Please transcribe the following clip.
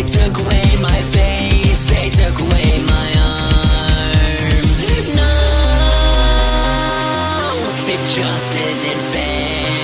They took away my face, they took away my arm. No, it just isn't fair.